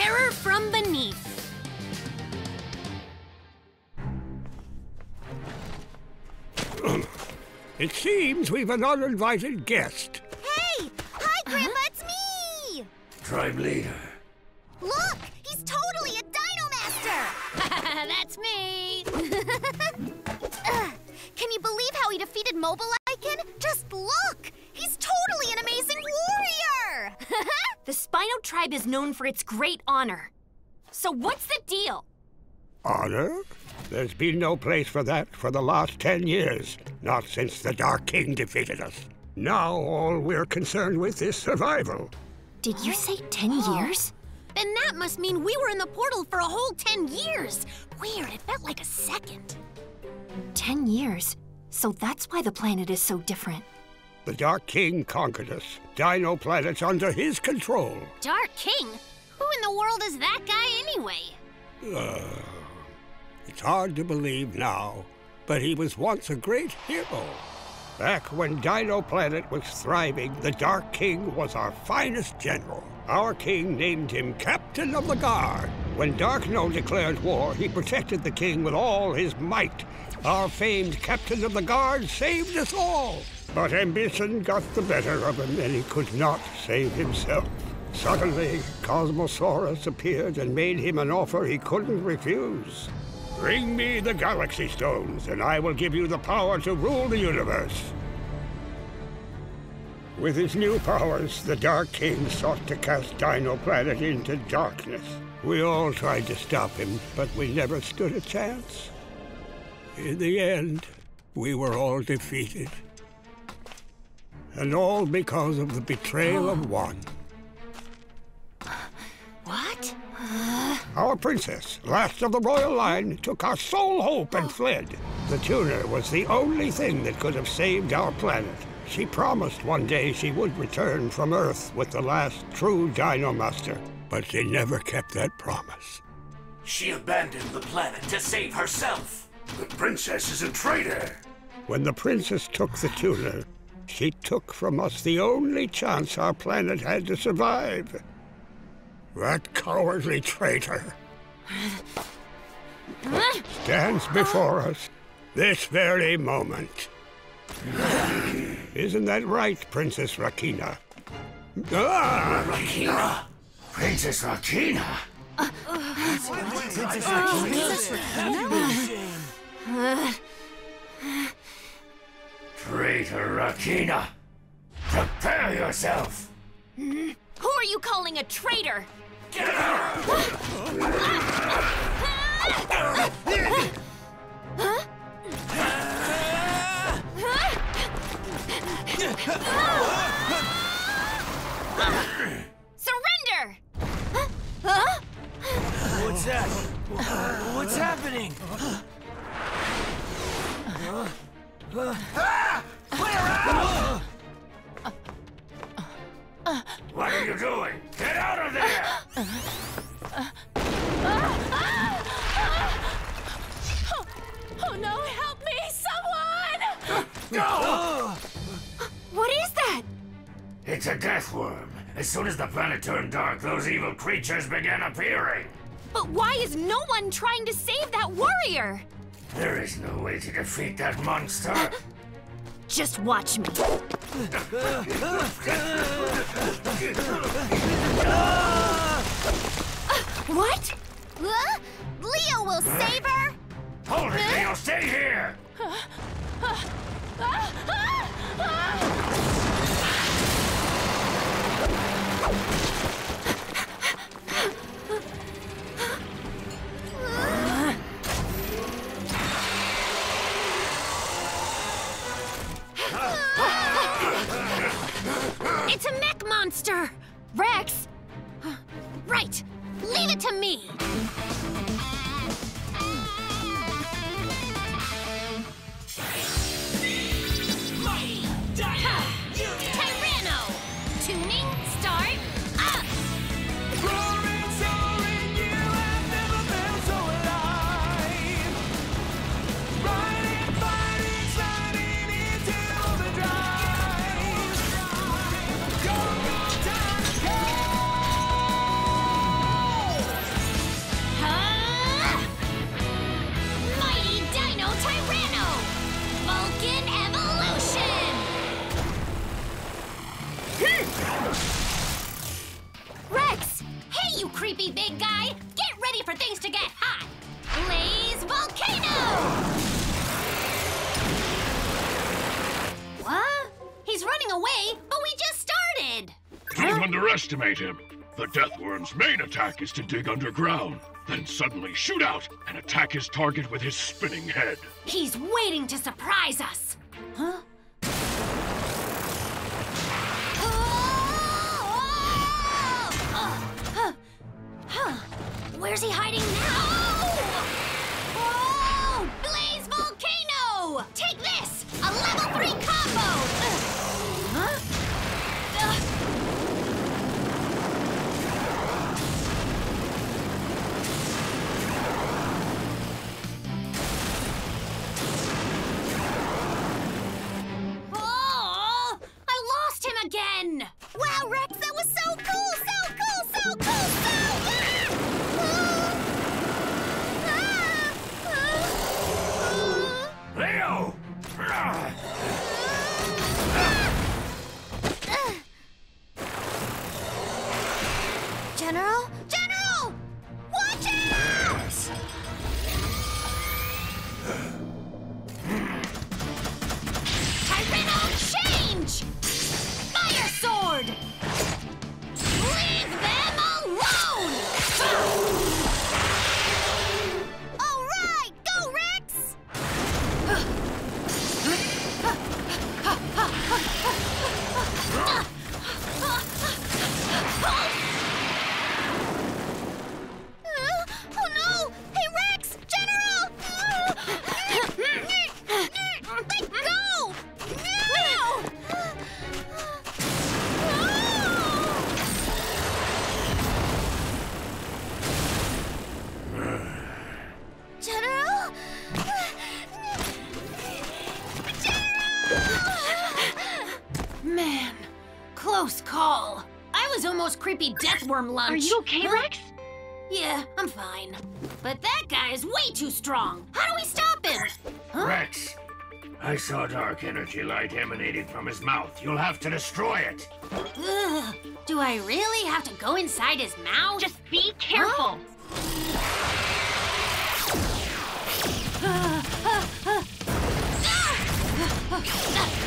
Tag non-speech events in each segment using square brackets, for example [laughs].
Terror from beneath. [clears throat] It seems we've an uninvited guest. Hey! Hi, Grandpa, uh-huh. it's me! Tribe leader. Look! He's totally a Dino Master! [laughs] That's me. Ugh, [laughs] Can you believe how he defeated Mobile Icon? Just look! He's totally an amazing warrior! [laughs] the Spino tribe is known for its great honor. So what's the deal? Honor? There's been no place for that for the last ten years, not since the Dark King defeated us. Now all we're concerned with is survival. Did you say 10 years? Then that must mean we were in the portal for a whole 10 years. Weird, it felt like a second. 10 years? So that's why the planet is so different. The Dark King conquered us. Dino Planet's under his control. Dark King? Who in the world is that guy anyway? Uh, it's hard to believe now, but he was once a great hero. Back when Dino Planet was thriving, the Dark King was our finest general. Our king named him Captain of the Guard. When Darkno declared war, he protected the king with all his might. Our famed Captain of the Guard saved us all. But ambition got the better of him, and he could not save himself. Suddenly, Cosmosaurus appeared and made him an offer he couldn't refuse. Bring me the Galaxy Stones, and I will give you the power to rule the universe. With his new powers, the Dark King sought to cast Dino Planet into darkness. We all tried to stop him, but we never stood a chance. In the end, we were all defeated. And all because of the betrayal of oh. one. What? Our princess, last of the royal line, took our sole hope and oh. fled. The tuner was the only thing that could have saved our planet. She promised one day she would return from Earth with the last true Dino Master, but she never kept that promise. She abandoned the planet to save herself. The princess is a traitor. When the princess took the tuner, she took from us the only chance our planet had to survive. That cowardly traitor stands before us this very moment. Isn't that right, Princess Rakina? Ah! Rakina? Princess Rakina? Traitor Rakina! Prepare yourself! Who are you calling a traitor? Get creatures began appearing. But why is no one trying to save that warrior? There is no way to defeat that monster. Uh, just watch me. Uh, what? Huh? Leo will save her? Hold it, Leo! Stay here! It's a mech monster! Rex! Right! Leave it to me! You creepy big guy! Get ready for things to get hot! Blaze Volcano! What? He's running away, but we just started! Don't underestimate him. The Deathworm's main attack is to dig underground, then suddenly shoot out and attack his target with his spinning head. He's waiting to surprise us! Huh? Where's he hiding creepy lunch. Are you okay, Huh? Rex? Yeah, I'm fine. But that guy is way too strong. How do we stop him? Huh? Rex! I saw dark energy light emanating from his mouth. You'll have to destroy it. Ugh, do I really have to go inside his mouth? Just be careful. What [sighs] ah, the? Ah, ah.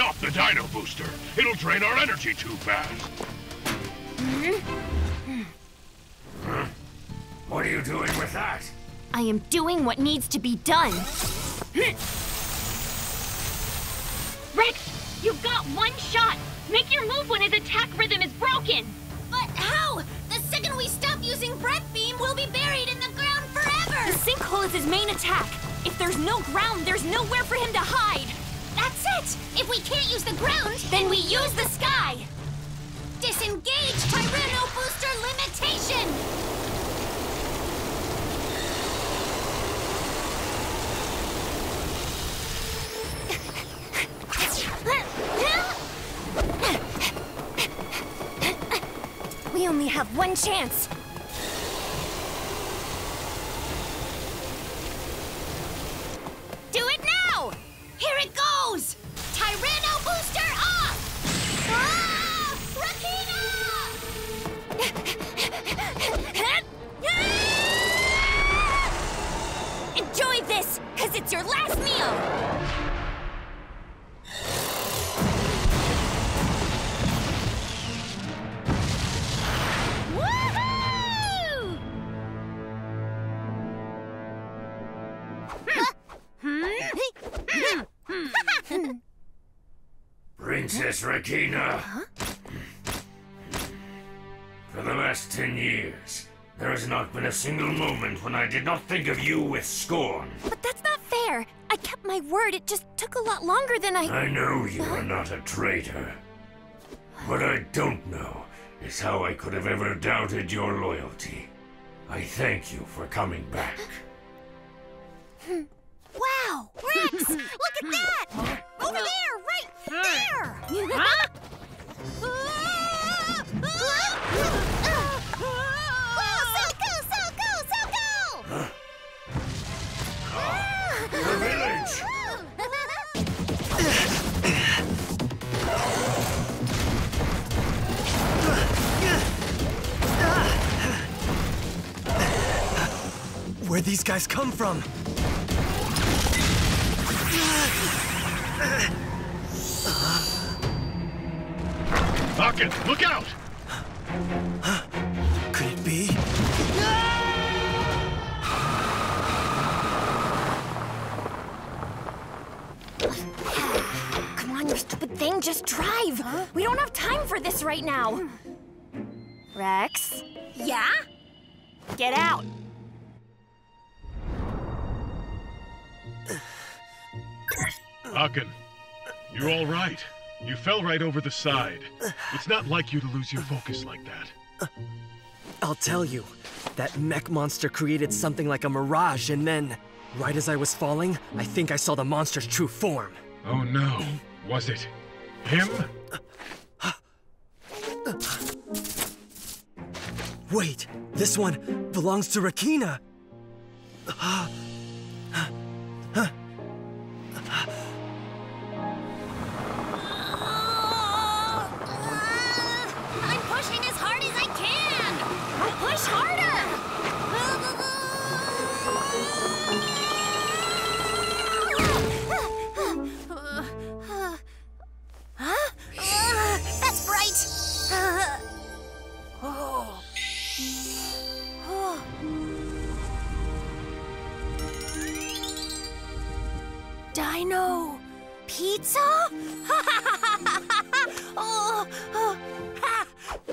Not the Dino Booster. It'll drain our energy too fast. Hmm? What are you doing with that? I am doing what needs to be done. Rex, you've got one shot. Make your move when his attack rhythm is broken. But how? The second we stop using Breath Beam, we'll be buried in the ground forever! The sinkhole is his main attack. If there's no ground, there's nowhere for him to hide. It! If we can't use the ground, then we use the sky! Disengage Tyranno Booster Limitation! [laughs] We only have one chance. This, Rakina. For the last ten years, there has not been a single moment when I did not think of you with scorn. But that's not fair. I kept my word. It just took a lot longer than I. I know you are not a traitor. What I don't know is how I could have ever doubted your loyalty. I thank you for coming back. Hmm. Wow! Rex! [laughs] Look at that! Over there! Where'd these guys come from? Hawkins, look out! Could it be? Come on, you stupid thing. Just drive. We don't have time for this right now. Rex, Yeah? get out. Haken, you're all right. You fell right over the side. It's not like you to lose your focus like that. I'll tell you. That mech monster created something like a mirage, and then, right as I was falling, I think I saw the monster's true form. Oh no. Was it him? Wait, this one belongs to Rakina. Pizza? [laughs] oh, oh, [laughs]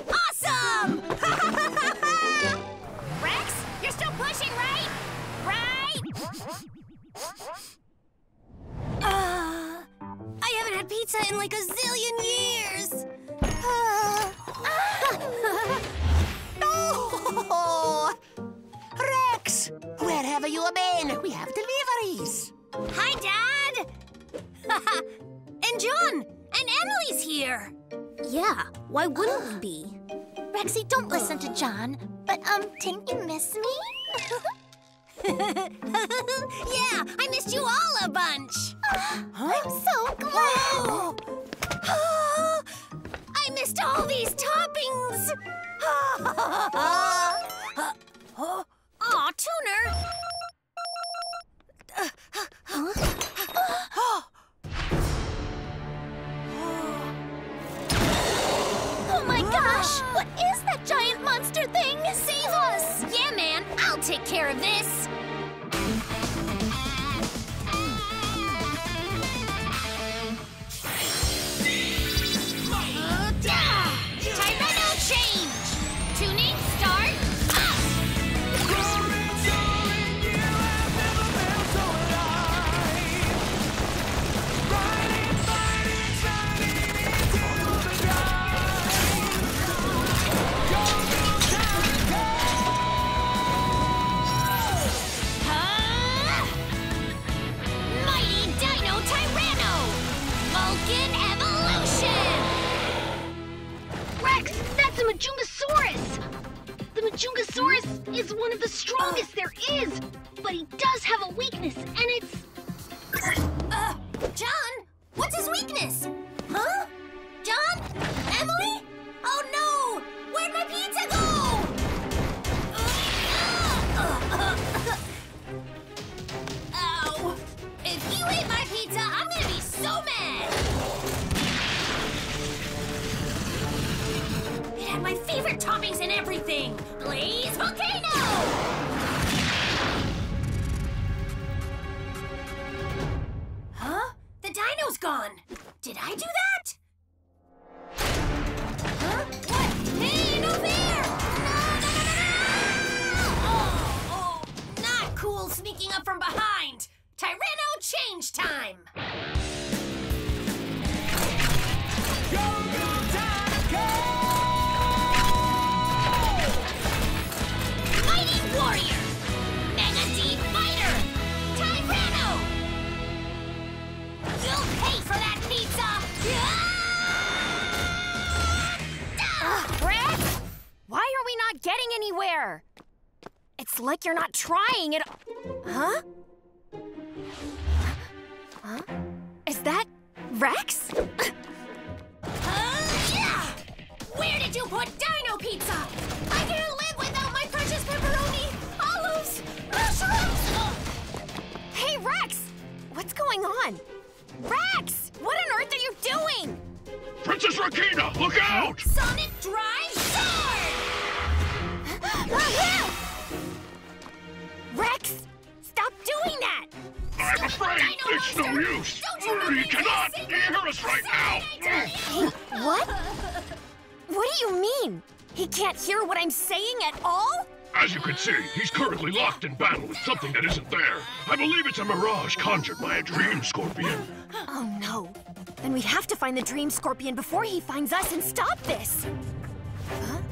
awesome! [laughs] Rex, you're still pushing, right? Right? Uh, I haven't had pizza in like a zillion years. Oh! Rex! Where have you been? We have deliveries. Hi, Dad! And John! And Emily's here! Yeah, why wouldn't we be? Rexy, don't listen to John. But, um, didn't you miss me? [laughs] yeah, I missed you all a bunch! [gasps] I'm so glad! [gasps] [gasps] I missed all these toppings! [laughs] Aw, Tuner! Oh care of this! Is the strongest there is, but he does have a weakness, and it's. Uh, John? What's his weakness? Add my favorite toppings and everything! Blaze Volcano! Huh? The dino's gone! Did I do that? Huh? What? Hey, no fear! No, no, no, no! Oh, oh, not cool sneaking up from behind! Tyranno change time! Getting anywhere. It's like you're not trying at Huh? Huh? Is that Rex? [laughs] Uh, Where did you put Dino Pizza? I can't live without my precious pepperoni, olives, mushrooms! [gasps] Hey, Rex! What's going on? Rex! What on earth are you doing? Princess Rakina, look out! Sonic Drive Sword! It's no use. Don't you He remember cannot this? hear us right now. What? What do you mean? He can't hear what I'm saying at all? As you can see, he's currently locked in battle with something that isn't there. I believe it's a mirage conjured by a dream scorpion. Oh no. Then we have to find the Dream Scorpion before he finds us and stop this. Oh,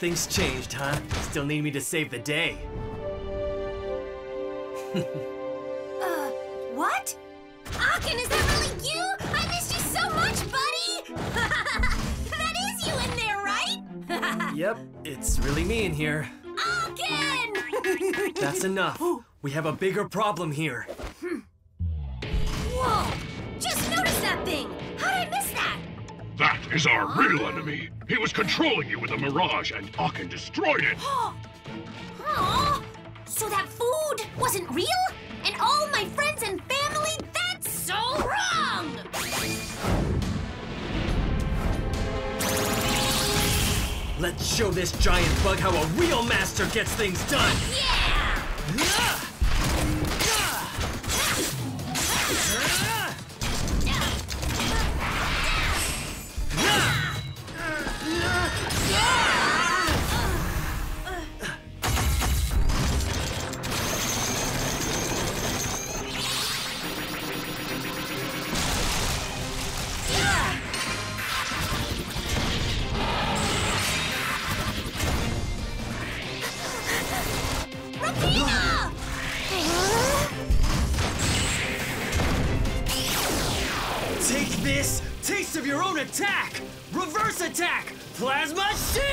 Nothing's changed, huh? Still need me to save the day. [laughs] uh, what? Akin, is that really you? I missed you so much, buddy! [laughs] that is you in there, right? [laughs] Yep, it's really me in here. Akin! That's enough. We have a bigger problem here. Is our real enemy. He was controlling you with a mirage, and Akin destroyed it. [gasps] Aw! So that food wasn't real? And all my friends and family? That's so wrong! Let's show this giant bug how a real master gets things done. Yeah! Plasma shield!